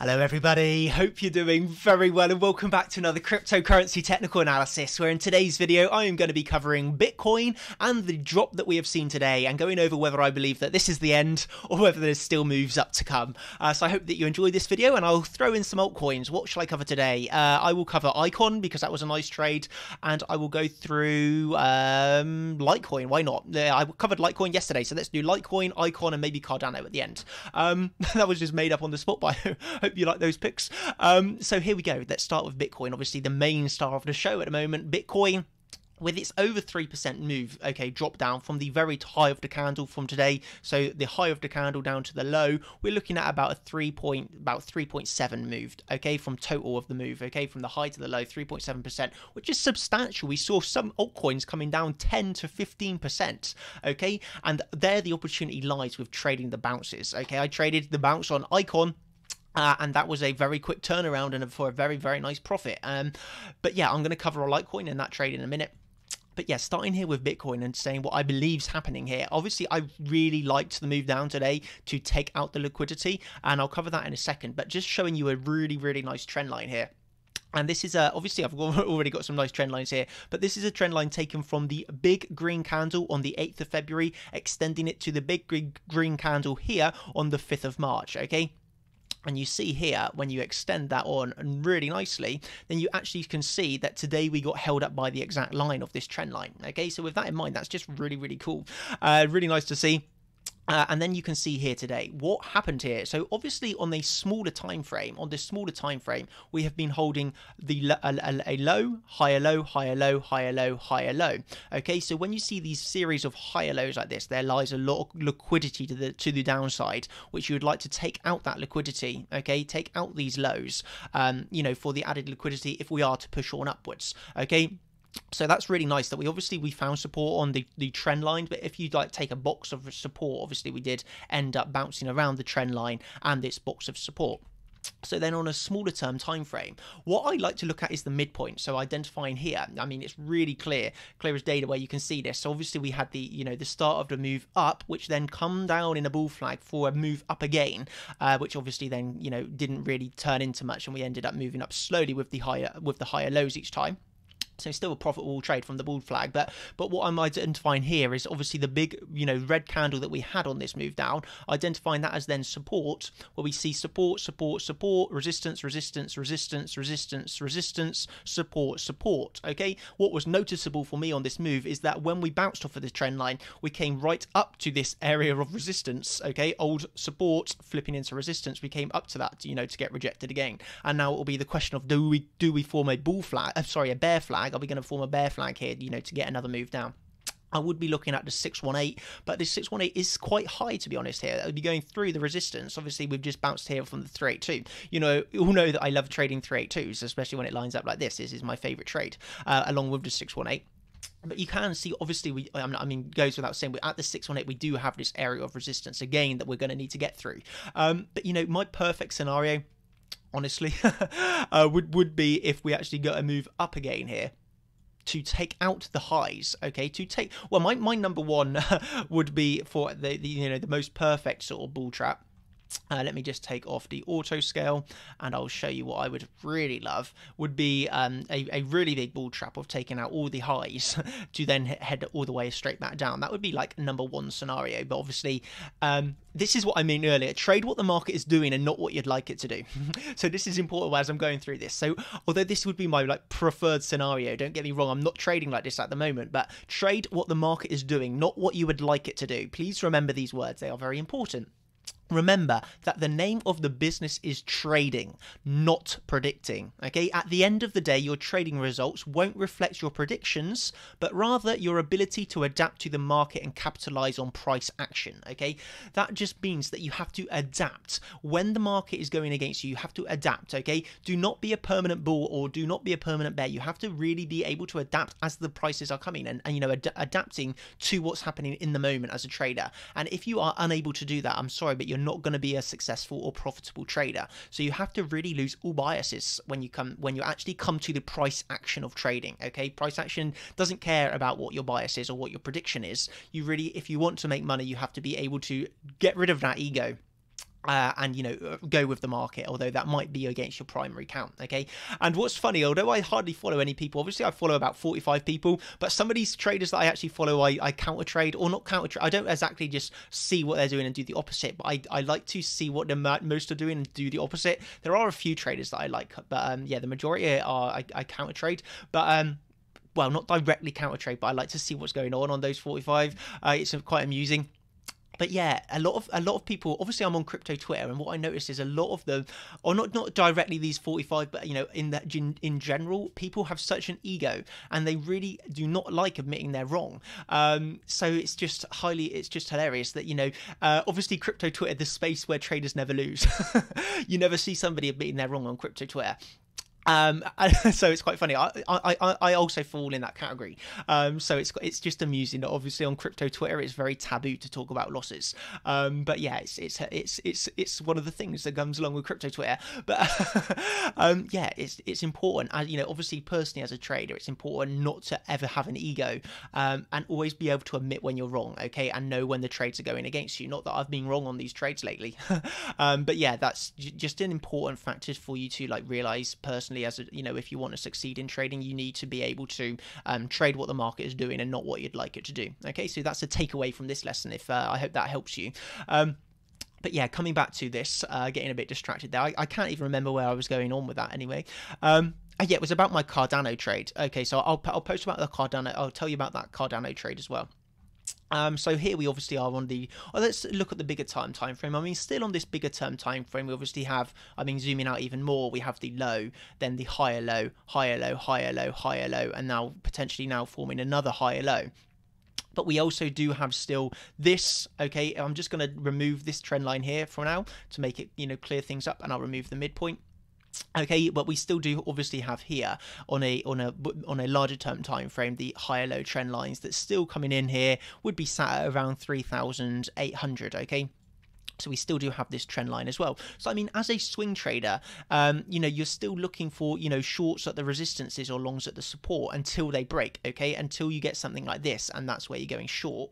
Hello, everybody. Hope you're doing very well, and welcome back to another cryptocurrency technical analysis. Where in today's video, I am going to be covering Bitcoin and the drop that we have seen today, and going over whether I believe that this is the end or whether there's still moves up to come. Uh, so I hope that you enjoy this video, and I'll throw in some altcoins. What shall I cover today? Uh, I will cover Icon because that was a nice trade, and I will go through um, Litecoin. Why not? I covered Litecoin yesterday, so let's do Litecoin, Icon, and maybe Cardano at the end. Um, that was just made up on the spot by hope you like those picks. Um, so here we go. Let's start with Bitcoin. Obviously, the main star of the show at the moment. Bitcoin with its over 3% move, okay, drop down from the very high of the candle from today. So the high of the candle down to the low, we're looking at about a 3 point, about 3.7 moved, okay, from total of the move, okay, from the high to the low, 3.7%, which is substantial. We saw some altcoins coming down 10 to 15%, okay, and there the opportunity lies with trading the bounces, okay. I traded the bounce on Icon uh, and that was a very quick turnaround and for a very, very nice profit. Um, but yeah, I'm going to cover a Litecoin in that trade in a minute. But yeah, starting here with Bitcoin and saying what I believe is happening here. Obviously, I really liked the move down today to take out the liquidity, and I'll cover that in a second. But just showing you a really, really nice trend line here. And this is uh, obviously I've already got some nice trend lines here, but this is a trend line taken from the big green candle on the 8th of February, extending it to the big green candle here on the 5th of March. Okay, and you see here when you extend that on really nicely then you actually can see that today we got held up by the exact line of this trend line. Okay so with that in mind that's just really really cool. Uh, really nice to see uh, and then you can see here today what happened here. So obviously on a smaller time frame, on this smaller time frame, we have been holding the a, a, a, low, higher low, higher low, higher low, higher low. Okay, so when you see these series of higher lows like this, there lies a lot of liquidity to the to the downside, which you would like to take out that liquidity. Okay, take out these lows. Um, you know, for the added liquidity if we are to push on upwards. Okay, so that's really nice that we obviously we found support on the, the trend line but if you like take a box of support obviously we did end up bouncing around the trend line and this box of support so then on a smaller term time frame, what I like to look at is the midpoint. So identifying here, I mean, it's really clear, clear as data where you can see this. So obviously we had the, you know, the start of the move up, which then come down in a bull flag for a move up again, uh, which obviously then, you know, didn't really turn into much. And we ended up moving up slowly with the higher, with the higher lows each time. So still a profitable trade from the bull flag, but but what I'm identifying here is obviously the big you know red candle that we had on this move down. Identifying that as then support, where we see support, support, support, resistance, resistance, resistance, resistance, resistance, support, support. Okay, what was noticeable for me on this move is that when we bounced off of the trend line, we came right up to this area of resistance. Okay, old support flipping into resistance, we came up to that you know to get rejected again, and now it will be the question of do we do we form a bull flag? Uh, sorry, a bear flag flag? Are we going to form a bear flag here, you know, to get another move down? I would be looking at the 618, but this 618 is quite high to be honest here. That would be going through the resistance. Obviously, we've just bounced here from the 382. You know, you all know that I love trading 382s, especially when it lines up like this. This is my favorite trade, uh, along with the 618. But you can see, obviously, we I mean, goes without saying, we're at the 618, we do have this area of resistance again that we're going to need to get through. Um, but, you know, my perfect scenario, honestly, uh, would, would be if we actually got a move up again here to take out the highs okay? To take well my, my number one would be for the, the you know the most perfect sort of bull trap uh, let me just take off the auto scale and I'll show you what I would really love would be um, a, a, really big bull trap of taking out all the highs to then head all the way straight back down. That would be like number one scenario. But obviously, um, this is what I mean earlier. Trade what the market is doing and not what you'd like it to do. so this is important as I'm going through this. So although this would be my like preferred scenario, don't get me wrong, I'm not trading like this at the moment, but trade what the market is doing, not what you would like it to do. Please remember these words. They are very important. Remember that the name of the business is trading, not predicting. Okay, at the end of the day, your trading results won't reflect your predictions, but rather your ability to adapt to the market and capitalize on price action. Okay, that just means that you have to adapt. When the market is going against you, you have to adapt. Okay, do not be a permanent bull or do not be a permanent bear. You have to really be able to adapt as the prices are coming and, and you know, ad- adapting to what's happening in the moment as a trader. And if you are unable to do that, I'm sorry, but you're you're not going to be a successful or profitable trader. So you have to really lose all biases when you come when you actually come to the price action of trading. Okay, price action doesn't care about what your bias is or what your prediction is. You really, if you want to make money, you have to be able to get rid of that ego uh, and you know uh, go with the market although that might be against your primary count okay? And what's funny although i hardly follow any people obviously i follow about 45 people but some of these traders that i actually follow i, I counter trade or not counter trade. I don't exactly just see what they're doing and do the opposite but i, I like to see what the most are doing and do the opposite. There are a few traders that i like but um, yeah the majority are i, I counter trade but um well, not directly counter trade, but I like to see what's going on on those 45. Uh, it's quite amusing but yeah, a lot of a lot of people. Obviously, I'm on crypto Twitter, and what I noticed is a lot of them, or not not directly these 45, but you know, in that in, general, people have such an ego, and they really do not like admitting they're wrong. Um, so it's just highly, it's just hilarious that you know, uh, obviously, crypto Twitter, the space where traders never lose. you never see somebody admitting they're wrong on crypto Twitter. Um, so it's quite funny. I, I, I also fall in that category. Um, so it's it's just amusing that obviously on crypto Twitter it's very taboo to talk about losses. Um, but yeah, it's it's it's it's it's one of the things that comes along with crypto Twitter. But um, yeah, it's it's important. As you know, obviously personally as a trader, it's important not to ever have an ego um, and always be able to admit when you're wrong. Okay, and know when the trades are going against you. Not that I've been wrong on these trades lately. Um, but yeah, that's just an important factor for you to like realize personally as a, you know if you want to succeed in trading you need to be able to um, trade what the market is doing and not what you'd like it to do okay so that's a takeaway from this lesson if uh, i hope that helps you um, but yeah, coming back to this, uh, getting a bit distracted there. I, I, can't even remember where I was going on with that anyway. Um, uh, yeah, it was about my Cardano trade. Okay, so I'll, I'll post about the Cardano. I'll tell you about that Cardano trade as well. Um, so here we obviously are on the. Oh, let's look at the bigger time frame. I mean, still on this bigger term time frame, we obviously have. I mean, zooming out even more, we have the low, then the higher low, higher low, higher low, higher low, and now potentially now forming another higher low but we also do have still this okay i'm just going to remove this trend line here for now to make it you know clear things up and i'll remove the midpoint Okay, but we still do obviously have here on a on a on a larger term time frame the higher low trend lines that still coming in here would be sat at around 3,800. Okay, so we still do have this trend line as well. So I mean, as a swing trader, um, you know, you're still looking for you know shorts at the resistances or longs at the support until they break. Okay, until you get something like this, and that's where you're going short.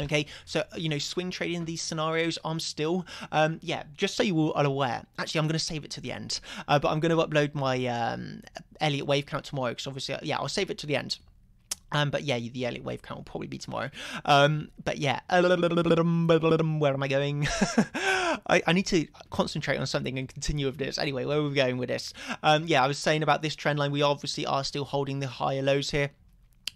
Okay, so you know, swing trading these scenarios, I'm still, um, yeah, just so you all are aware. Actually, I'm going to save it to the end, uh, but I'm going to upload my um, Elliott wave count tomorrow because obviously, yeah, I'll save it to the end. Um, but yeah, the Elliott wave count will probably be tomorrow. Um, but yeah, where am I going? I, I, need to concentrate on something and continue with this. Anyway, where are we going with this? Um, yeah, I was saying about this trend line. We obviously are still holding the higher lows here.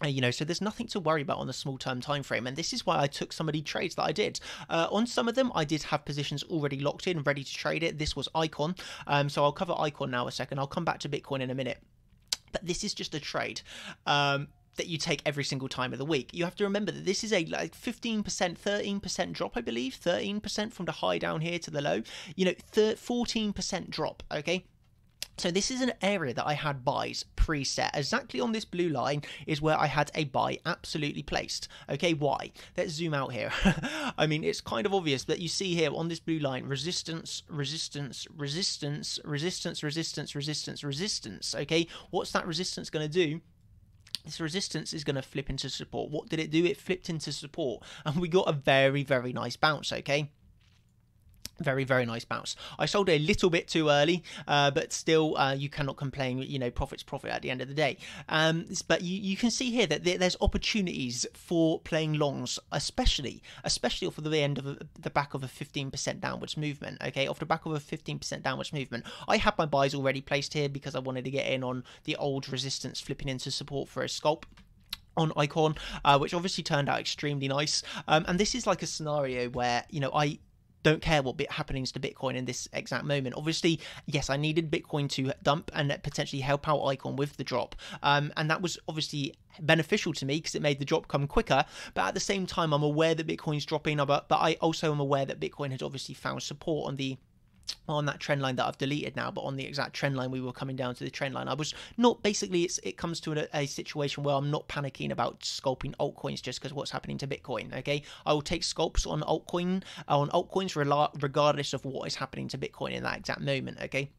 Uh, you know, so there's nothing to worry about on the small term time frame, and this is why I took some of the trades that I did. Uh, on some of them, I did have positions already locked in, ready to trade it. This was Icon, um, so I'll cover Icon now a second. I'll come back to Bitcoin in a minute, but this is just a trade. Um, that you take every single time of the week. You have to remember that this is a like 15%, 13% drop, I believe, 13% from the high down here to the low. You know, 14% drop, okay? So this is an area that I had buys preset. Exactly on this blue line is where I had a buy absolutely placed. Okay, why? Let's zoom out here. I mean, it's kind of obvious that you see here on this blue line, resistance, resistance, resistance, resistance, resistance, resistance, resistance. Okay, what's that resistance going to do? this resistance is going to flip into support. What did it do? It flipped into support and we got a very, very nice bounce, okay? Very very nice bounce. I sold a little bit too early uh, but still uh, you cannot complain you know profits profit at the end of the day. Um, but you, you can see here that there's opportunities for playing longs especially especially off of the end of a, the back of a 15% downwards movement okay? Off the back of a 15% downwards movement. I had my buys already placed here because i wanted to get in on the old resistance flipping into support for a scalp on icon uh, which obviously turned out extremely nice. Um, and this is like a scenario where you know i don't care what bit to Bitcoin in this exact moment. Obviously, yes, I needed Bitcoin to dump and potentially help out Icon with the drop, um, and that was obviously beneficial to me because it made the drop come quicker. But at the same time, I'm aware that Bitcoin's dropping, but I also am aware that Bitcoin has obviously found support on the on that trend line that I've deleted now, but on the exact trend line we were coming down to the trend line. I was not basically it comes to a, a situation where I'm not panicking about scalping altcoins just because what's happening to Bitcoin. Okay, I will take scalps on altcoin on altcoins regardless of what is happening to Bitcoin in that exact moment. Okay.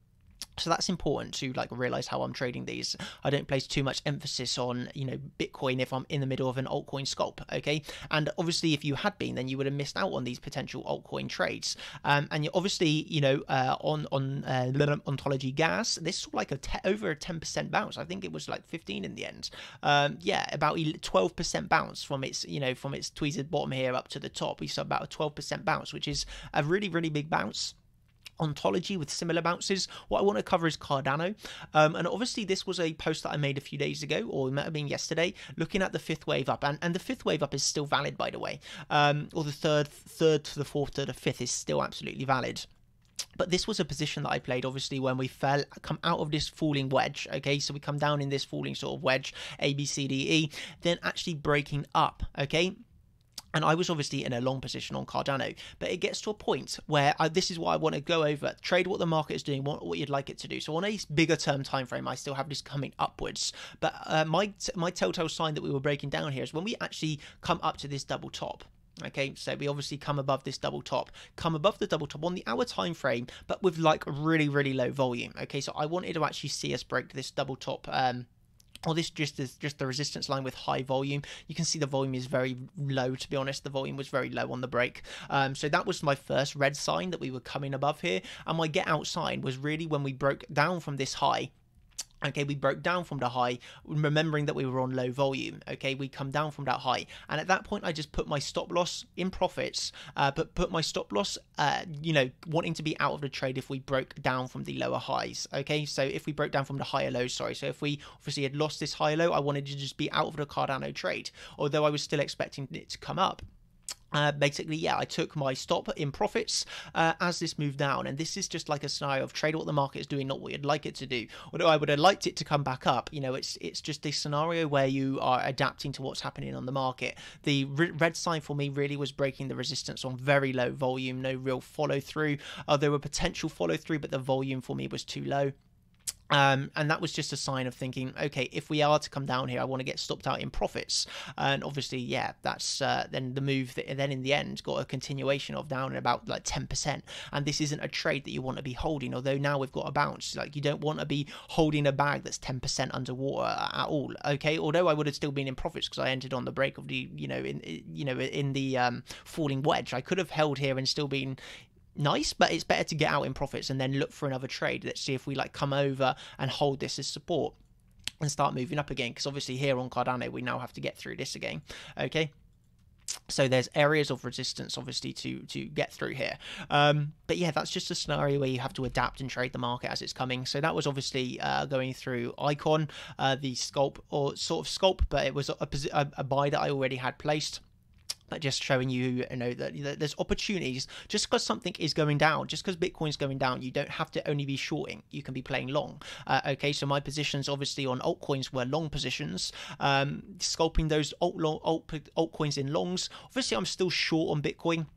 So that's important to like realize how I'm trading these. I don't place too much emphasis on, you know, Bitcoin if I'm in the middle of an altcoin scalp, okay? And obviously, if you had been, then you would have missed out on these potential altcoin trades. Um, and obviously, you know, uh, on on uh, ontology gas, this saw like a te- over a 10% bounce. I think it was like 15 in the end. Um, yeah, about 12% bounce from its, you know, from its tweeted bottom here up to the top. We saw about a 12% bounce, which is a really really big bounce ontology with similar bounces. What I want to cover is Cardano. Um, and obviously, this was a post that I made a few days ago, or it might have been yesterday, looking at the fifth wave up. And, and the fifth wave up is still valid, by the way. Um, or the third, third to the fourth to the fifth is still absolutely valid. But this was a position that I played obviously when we fell, come out of this falling wedge. Okay, so we come down in this falling sort of wedge, A, B, C, D, E, then actually breaking up. Okay, and I was obviously in a long position on Cardano, but it gets to a point where I, this is what I want to go over: trade what the market is doing, what, what you'd like it to do. So on a bigger term time frame, I still have this coming upwards. But uh, my my telltale sign that we were breaking down here is when we actually come up to this double top. Okay, so we obviously come above this double top, come above the double top on the hour time frame, but with like really really low volume. Okay, so I wanted to actually see us break this double top. Um, or this just is just the resistance line with high volume. You can see the volume is very low, to be honest. The volume was very low on the break. Um, so that was my first red sign that we were coming above here. And my get out sign was really when we broke down from this high Okay, we broke down from the high, remembering that we were on low volume. Okay, we come down from that high, and at that point, I just put my stop loss in profits, uh, but put my stop loss, uh, you know, wanting to be out of the trade if we broke down from the lower highs. Okay, so if we broke down from the higher lows, sorry, so if we obviously had lost this higher low, I wanted to just be out of the Cardano trade, although I was still expecting it to come up. Uh, basically, yeah, I took my stop in profits uh, as this moved down, and this is just like a scenario of trade what the market is doing, not what you'd like it to do. Although I would have liked it to come back up, you know, it's it's just a scenario where you are adapting to what's happening on the market. The red sign for me really was breaking the resistance on very low volume, no real follow through. Uh, there were potential follow through, but the volume for me was too low. Um, and that was just a sign of thinking, okay, if we are to come down here, I want to get stopped out in profits. And obviously, yeah, that's uh, then the move that then in the end got a continuation of down at about like 10%. And this isn't a trade that you want to be holding, although now we've got a bounce. Like you don't want to be holding a bag that's 10% underwater at all. Okay, although I would have still been in profits because I entered on the break of the, you know, in you know in the um, falling wedge. I could have held here and still been nice, but it's better to get out in profits and then look for another trade. Let's see if we like come over and hold this as support and start moving up again. Because obviously here on Cardano, we now have to get through this again. Okay. So there's areas of resistance, obviously, to to get through here. Um, but yeah, that's just a scenario where you have to adapt and trade the market as it's coming. So that was obviously uh, going through Icon, uh, the Scalp or sort of Scalp, but it was a, a, a buy that I already had placed but just showing you, you know, that, that there's opportunities. Just because something is going down, just because Bitcoin's going down, you don't have to only be shorting. You can be playing long. Uh, okay, so my positions obviously on altcoins were long positions, um, scalping those alt, alt, altcoins in longs. Obviously, I'm still short on Bitcoin.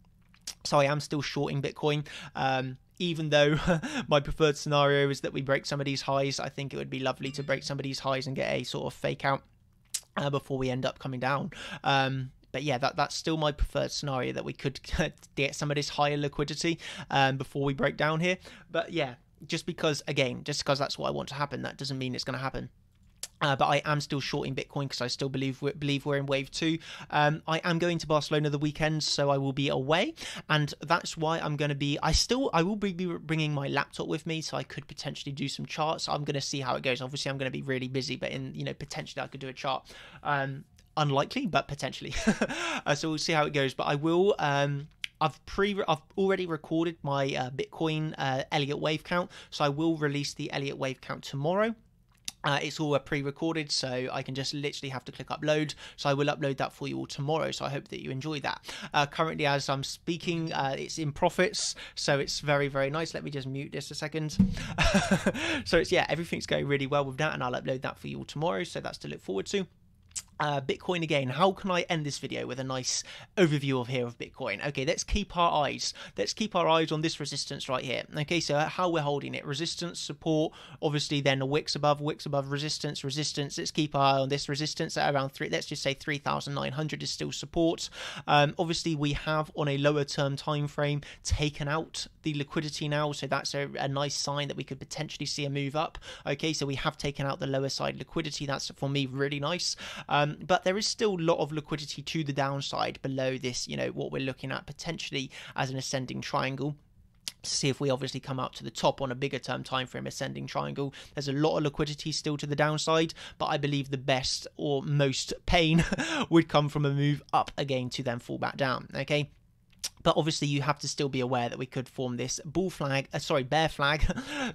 So I am still shorting Bitcoin. Um, even though my preferred scenario is that we break some of these highs, I think it would be lovely to break some of these highs and get a sort of fake out uh, before we end up coming down. Um, but yeah, that that's still my preferred scenario that we could get some of this higher liquidity um, before we break down here. But yeah, just because again, just because that's what I want to happen, that doesn't mean it's going to happen. Uh, but I am still shorting Bitcoin because I still believe we're, believe we're in wave two. Um, I am going to Barcelona the weekend, so I will be away, and that's why I'm going to be. I still I will be bringing my laptop with me, so I could potentially do some charts. I'm going to see how it goes. Obviously, I'm going to be really busy, but in you know potentially I could do a chart. Um, unlikely, but potentially. uh, so we'll see how it goes. But I will. Um, I've pre I've already recorded my uh, Bitcoin uh, Elliott wave count, so I will release the Elliott wave count tomorrow. Uh, it's all pre-recorded, so I can just literally have to click upload. So I will upload that for you all tomorrow. So I hope that you enjoy that. Uh, currently, as I'm speaking, uh, it's in profits, so it's very very nice. Let me just mute this a second. so it's yeah, everything's going really well with that, and I'll upload that for you all tomorrow. So that's to look forward to. Uh, Bitcoin again. How can I end this video with a nice overview of here of Bitcoin? Okay, let's keep our eyes. Let's keep our eyes on this resistance right here. Okay, so how we're holding it: resistance, support. Obviously, then a wicks above, wicks above, resistance, resistance. Let's keep our eye on this resistance at around three. Let's just say three thousand nine hundred is still support. Um, obviously, we have on a lower term time frame taken out the liquidity now, so that's a, a nice sign that we could potentially see a move up. Okay, so we have taken out the lower side liquidity. That's for me really nice. Um, um, but there is still a lot of liquidity to the downside below this, you know, what we're looking at potentially as an ascending triangle. To see if we obviously come up to the top on a bigger term time frame ascending triangle. There's a lot of liquidity still to the downside but i believe the best or most pain would come from a move up again to then fall back down okay but obviously you have to still be aware that we could form this bull flag uh, sorry bear flag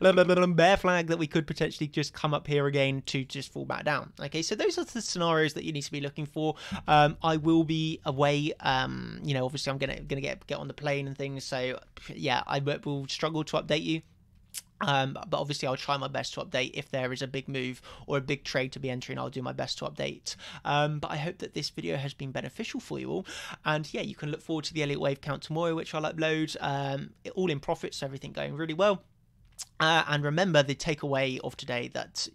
bear flag that we could potentially just come up here again to just fall back down. Okay so those are the scenarios that you need to be looking for. Um, i will be away um, you know obviously i'm gonna gonna get get on the plane and things. So yeah i will struggle to update you um, but obviously, I'll try my best to update if there is a big move or a big trade to be entering. I'll do my best to update. Um, but I hope that this video has been beneficial for you all. And yeah, you can look forward to the Elliott Wave count tomorrow, which I'll upload. Um, all in profits, so everything going really well. Uh, and remember the takeaway of today that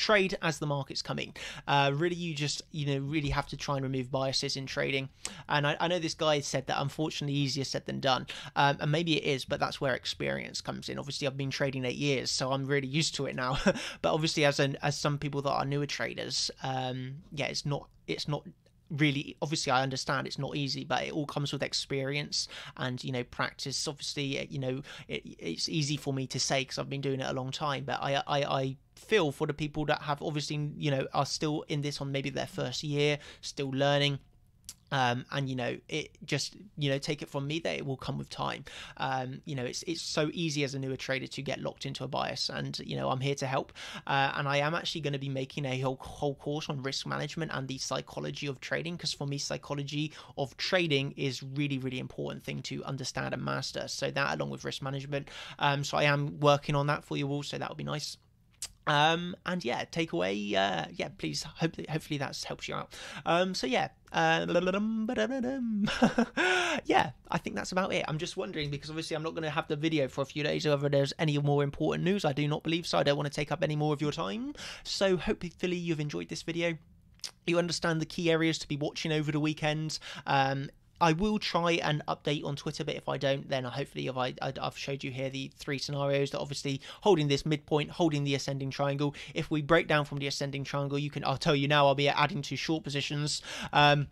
trade as the market's coming. Uh, really, you just you know really have to try and remove biases in trading. And I, I know this guy said that unfortunately easier said than done, um, and maybe it is, but that's where experience comes in. Obviously, I've been trading eight years, so I'm really used to it now. but obviously, as an as some people that are newer traders, um, yeah, it's not it's not really obviously i understand it's not easy but it all comes with experience and you know practice. Obviously you know it, it's easy for me to say because i've been doing it a long time but I, I i feel for the people that have obviously you know are still in this on maybe their first year still learning um, and you know it just you know take it from me that it will come with time. Um, you know it's it's so easy as a newer trader to get locked into a bias and you know i'm here to help. Uh, and i am actually going to be making a whole, whole course on risk management and the psychology of trading because for me psychology of trading is really really important thing to understand and master. So that along with risk management um, so i am working on that for you all so that would be nice um, and yeah, takeaway, uh, yeah, please, hopefully, hopefully that's helps you out. Um, so yeah, uh, yeah, I think that's about it. I'm just wondering because obviously I'm not going to have the video for a few days, whether there's any more important news. I do not believe so. I don't want to take up any more of your time. So hopefully you've enjoyed this video you understand the key areas to be watching over the weekend. Um, I will try and update on Twitter, but if I don't, then hopefully if I, I've showed you here the three scenarios that obviously holding this midpoint, holding the ascending triangle. If we break down from the ascending triangle, you can, I'll tell you now, I'll be adding to short positions. Um,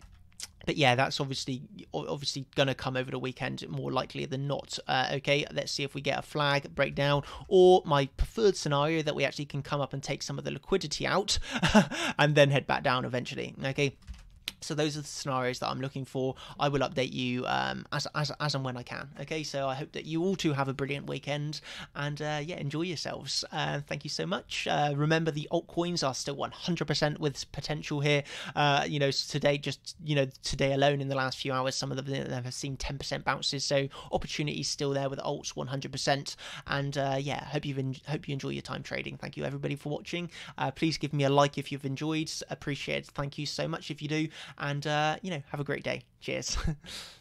but yeah, that's obviously obviously gonna come over the weekend more likely than not. Uh, okay, let's see if we get a flag breakdown or my preferred scenario that we actually can come up and take some of the liquidity out and then head back down eventually. Okay, so those are the scenarios that I'm looking for. I will update you um, as, as, as and when I can. Okay, so I hope that you all too have a brilliant weekend and uh, yeah, enjoy yourselves. Uh, thank you so much. Uh, remember, the altcoins are still 100% with potential here. Uh, you know, today, just you know, today alone in the last few hours, some of them have seen 10% bounces. So opportunities still there with alts 100%. And uh, yeah, hope you've hope you enjoy your time trading. Thank you everybody for watching. Uh, please give me a like if you've enjoyed. Appreciate. It. Thank you so much if you do and uh, you know, have a great day. Cheers.